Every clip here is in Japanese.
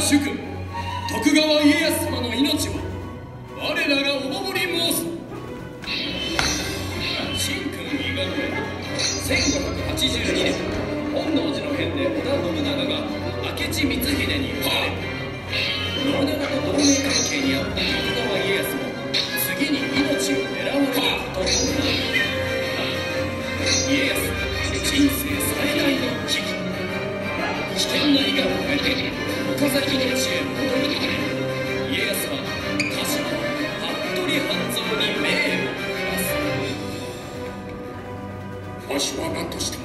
主君徳川家康様の命は我らがお守り申す。神君伊賀越1582年本能寺の変で織田信長が明智光秀に討たれ信長と同盟関係にあった徳川家康も次に命を狙われることになる家康人生最大の危機。危険な伊賀を越えて岡崎の地へ戻るため家康は鹿島服部半蔵に命をわしは何としても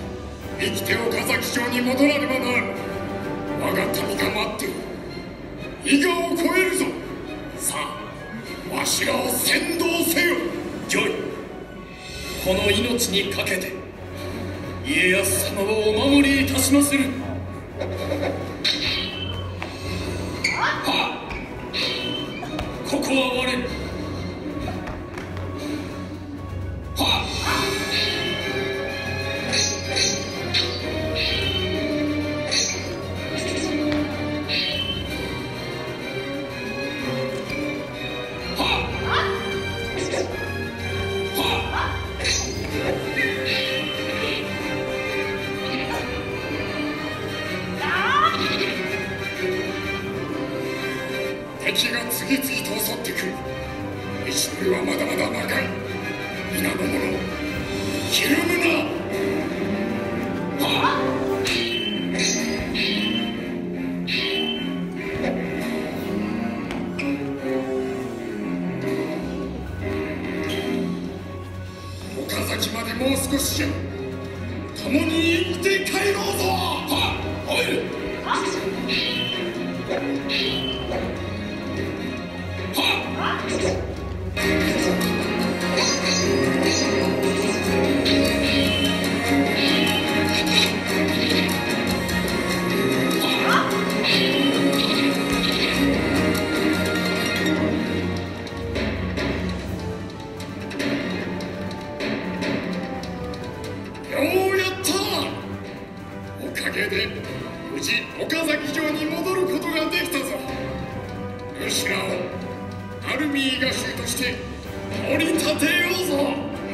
生きて岡崎城に戻らねばならぬ我が民が待っている伊賀を越えるぞさあわしらを先導せよよいこの命にかけて家康様をお守りいたしまする。ここは我敵が次々と襲ってくる。道のりはまだまだ長い。皆の者ひるむな。岡崎までもう少しじゃ。共に生きて帰ろうぞ。はっ。おいようやったおかげで無事岡崎城に戻ることができたぞ後ろをアルミーガ衆として取り立てようぞ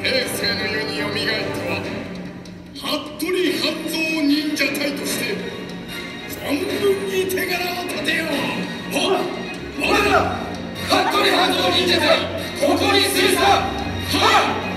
平成の世によみがえったは服部半蔵忍者隊として存分に手柄を立てようはっ我ら服部半蔵忍者隊ここにするさはっ。